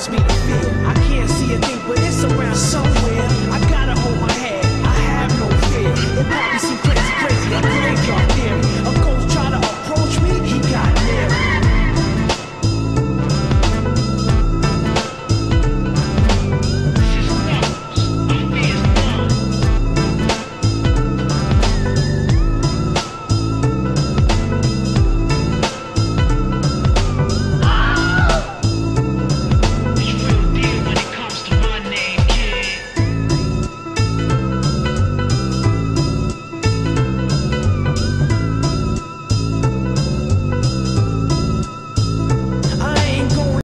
cause me feel. I can't see a thing, but it's around somewhere.